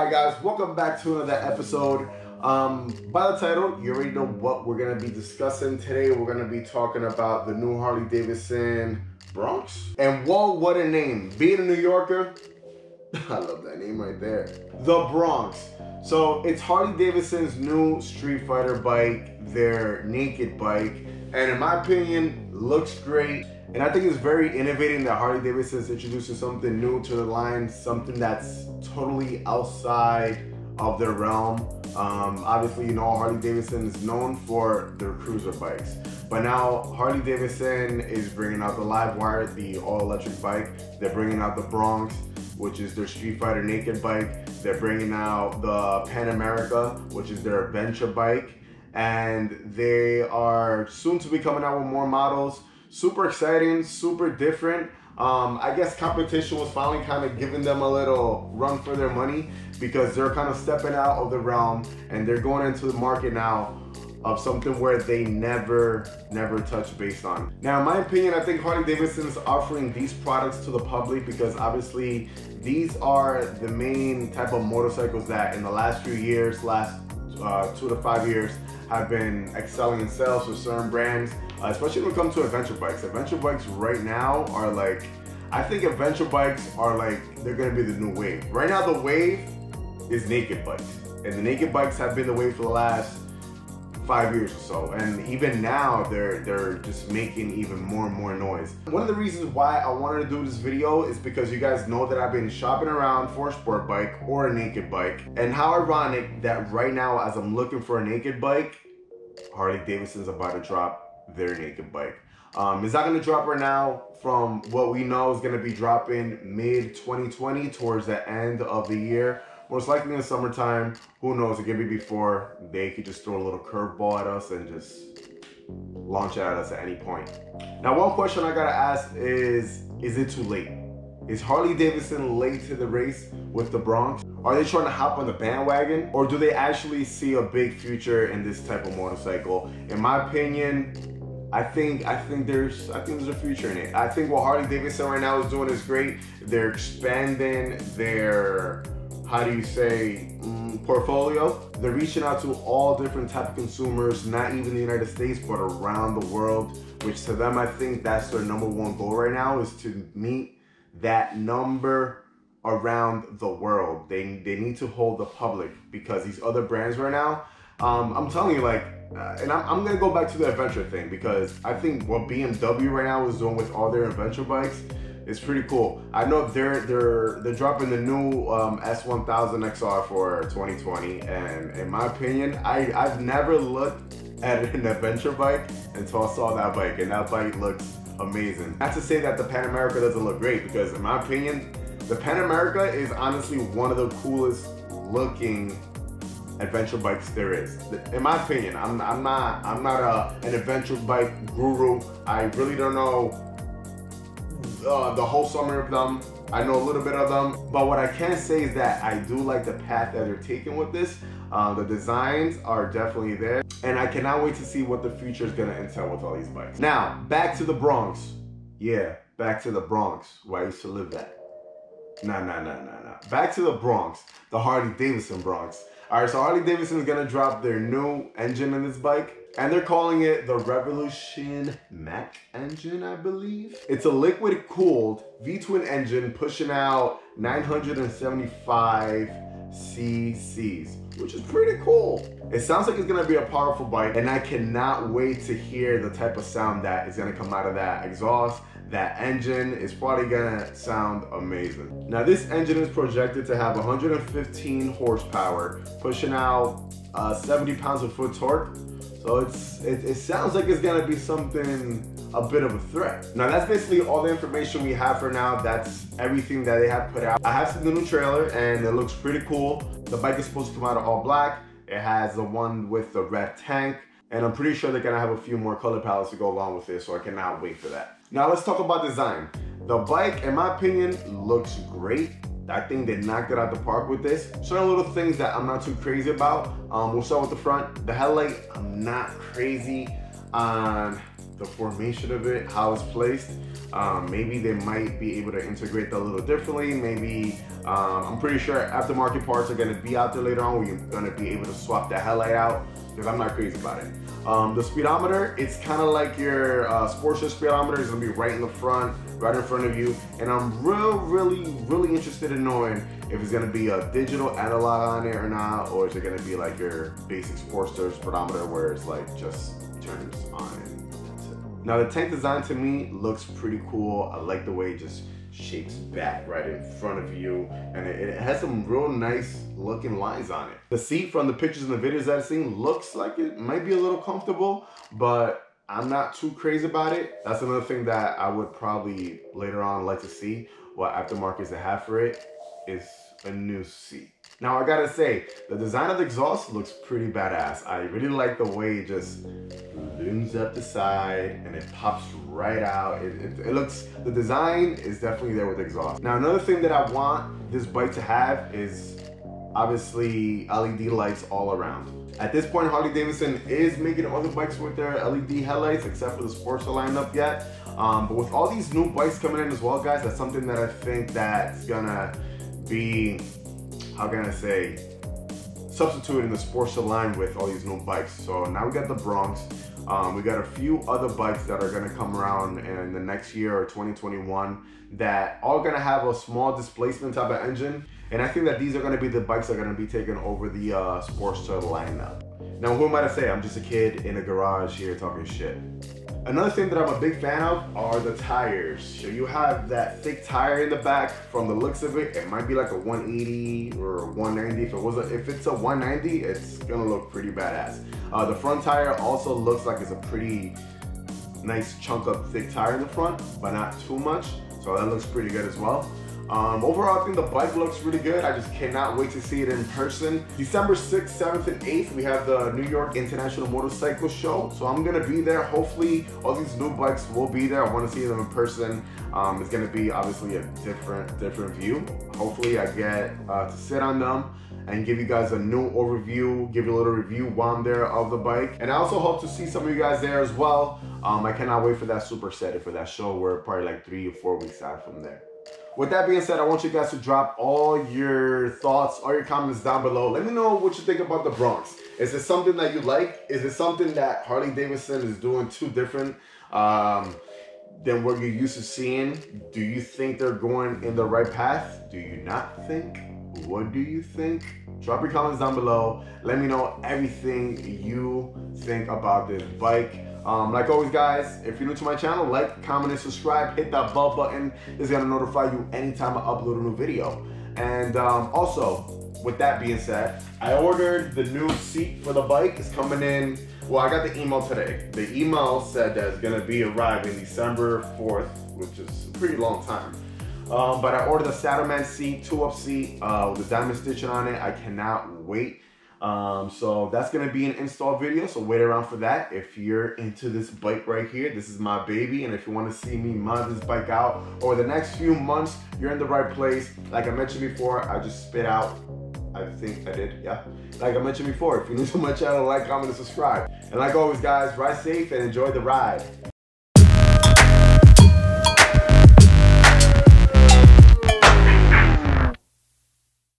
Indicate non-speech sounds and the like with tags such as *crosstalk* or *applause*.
Alright guys, welcome back to another episode. Um, by the title, you already know what we're gonna be discussing today. We're gonna be talking about the new Harley Davidson Bronx. And whoa, what a name. Being a New Yorker, *laughs* I love that name right there. The Bronx. So it's Harley Davidson's new Street Fighter bike, their naked bike, and in my opinion, looks great. And I think it's very innovating that Harley Davidson is introducing something new to the line, something that's totally outside of their realm. Um, obviously, you know, Harley Davidson is known for their cruiser bikes. But now Harley Davidson is bringing out the Livewire, the all-electric bike. They're bringing out the Bronx, which is their Street Fighter naked bike. They're bringing out the Pan America, which is their adventure bike. And they are soon to be coming out with more models super exciting, super different. Um, I guess competition was finally kind of giving them a little run for their money because they're kind of stepping out of the realm and they're going into the market now of something where they never, never touched base on. Now, in my opinion, I think Harley Davidson is offering these products to the public because obviously these are the main type of motorcycles that in the last few years, last uh, two to five years, have been excelling in sales for certain brands, uh, especially when it comes to adventure bikes. Adventure bikes right now are like, I think adventure bikes are like, they're gonna be the new wave. Right now, the wave is naked bikes. And the naked bikes have been the wave for the last five years or so. And even now, they're they're just making even more and more noise. One of the reasons why I wanted to do this video is because you guys know that I've been shopping around for a sport bike or a naked bike. And how ironic that right now, as I'm looking for a naked bike, Harley Davidson's about to drop their naked bike. Um, it's not to drop right now from what we know is to be dropping mid 2020 towards the end of the year most likely in summertime. Who knows? It could be before they could just throw a little curveball at us and just launch it at us at any point. Now, one question I gotta ask is, is it too late? Is Harley Davidson late to the race with the Bronx? Are they trying to hop on the bandwagon? Or do they actually see a big future in this type of motorcycle? In my opinion, I think I think there's I think there's a future in it. I think what Harley Davidson right now is doing is great. They're expanding their how do you say, mm, portfolio. They're reaching out to all different type of consumers, not even the United States, but around the world, which to them, I think that's their number one goal right now is to meet that number around the world. They, they need to hold the public because these other brands right now, um, I'm telling you like, uh, and I'm, I'm, gonna go back to the adventure thing because I think what BMW right now is doing with all their adventure bikes it's pretty cool. I know they're they're they're dropping the new um, S1000 XR for 2020, and in my opinion, I I've never looked at *laughs* an adventure bike until I saw that bike, and that bike looks amazing. Not to say that the Pan America doesn't look great, because in my opinion, the Pan America is honestly one of the coolest looking adventure bikes there is. In my opinion, I'm, I'm not I'm not a, an adventure bike guru. I really don't know uh, the whole summer of them. I know a little bit of them, but what I can say is that I do like the path that they're taking with this. Uh, the designs are definitely there, and I cannot wait to see what the future is gonna entail with all these bikes. Now, back to the Bronx. Yeah, back to the Bronx, where I used to live at. Nah, nah, nah, nah, nah. Back to the Bronx, the Harley Davidson Bronx. All right, so Harley Davidson is gonna drop their new engine in this bike. And they're calling it the Revolution Max engine, I believe. It's a liquid cooled V-twin engine pushing out 975 cc's, which is pretty cool. It sounds like it's gonna be a powerful bike and I cannot wait to hear the type of sound that is gonna come out of that exhaust. That engine is probably gonna sound amazing. Now this engine is projected to have 115 horsepower, pushing out uh, 70 pounds of foot torque so it's it, it sounds like it's gonna be something a bit of a threat. Now that's basically all the information we have for now. That's everything that they have put out. I have seen the new trailer and it looks pretty cool. The bike is supposed to come out all black. It has the one with the red tank. And I'm pretty sure they're gonna have a few more color palettes to go along with this, so I cannot wait for that. Now let's talk about design. The bike, in my opinion, looks great. I think they knocked it out the park with this. Certain little things that I'm not too crazy about. Um, we'll start with the front. The headlight, I'm not crazy on the formation of it, how it's placed. Um, maybe they might be able to integrate that a little differently. Maybe, um, I'm pretty sure aftermarket parts are gonna be out there later on where you're gonna be able to swap the headlight out because I'm not crazy about it. Um, the speedometer, it's kind of like your uh, Sportster speedometer. It's gonna be right in the front, right in front of you. And I'm real, really, really interested in knowing if it's gonna be a digital analog on it or not, or is it gonna be like your basic Sportster speedometer where it's like just turns on Now the tank design to me looks pretty cool. I like the way it just shapes back right in front of you and it, it, has some real nice looking lines on it. The seat from the pictures and the videos that I've seen looks like it might be a little comfortable but I'm not too crazy about it. That's another thing that I would probably later on like to see what aftermarkets they have for it is a new seat. Now I gotta say, the design of the exhaust looks pretty badass. I really like the way it just looms up the side and it pops right out. It, it, it, looks, the design is definitely there with the exhaust. Now another thing that I want this bike to have is obviously LED lights all around. At this point, Harley Davidson is making other bikes with their LED headlights, except for the Sportster lineup yet. Um, but with all these new bikes coming in as well, guys, that's something that I think that's gonna be how can I say, substituting the Sportster line with all these new bikes. So now we got the Bronx. Um, we got a few other bikes that are gonna come around in the next year or 2021 that are gonna have a small displacement type of engine. And I think that these are gonna be the bikes that are gonna be taking over the uh, Sportster lineup. Now, who am I to say? I'm just a kid in a garage here talking shit. Another thing that I'm a big fan of are the tires. So you have that thick tire in the back. From the looks of it, it might be like a 180 or a 190. If it was, a, if it's a 190, it's gonna look pretty badass. Uh, the front tire also looks like it's a pretty nice chunk of thick tire in the front, but not too much. So that looks pretty good as well. Um, overall, I think the bike looks really good. I just cannot wait to see it in person. December 6th, 7th, and 8th, we have the New York International Motorcycle Show. So I'm gonna be there. Hopefully, all these new bikes will be there. I wanna see them in person. Um, it's gonna be obviously a different, different view. Hopefully, I get uh, to sit on them and give you guys a new overview, give you a little review while I'm there of the bike. And I also hope to see some of you guys there as well. Um, I cannot wait for that super set for that show. We're probably like three or four weeks out from there. With that being said, I want you guys to drop all your thoughts, all your comments down below. Let me know what you think about the Bronx. Is it something that you like? Is it something that Harley Davidson is doing too different um, than what you're used to seeing? Do you think they're going in the right path? Do you not think? What do you think? Drop your comments down below. Let me know everything you think about this bike. Um, like always, guys, if you're new to my channel, like, comment, and subscribe. Hit that bell button. It's gonna notify you anytime I upload a new video. And um, also, with that being said, I ordered the new seat for the bike. It's coming in. Well, I got the email today. The email said that it's gonna be arriving December 4th, which is a pretty long time. Um, but I ordered the Saddlemen seat, two-up seat uh, with the diamond stitching on it. I cannot wait. Um, so that's gonna be an install video, so wait around for that. If you're into this bike right here, this is my baby, and if you wanna see me mod this bike out over the next few months, you're in the right place. Like I mentioned before, I just spit out, I think I did, yeah. Like I mentioned before, if you're new to my channel, like, comment, and subscribe. And like always, guys, ride safe and enjoy the ride.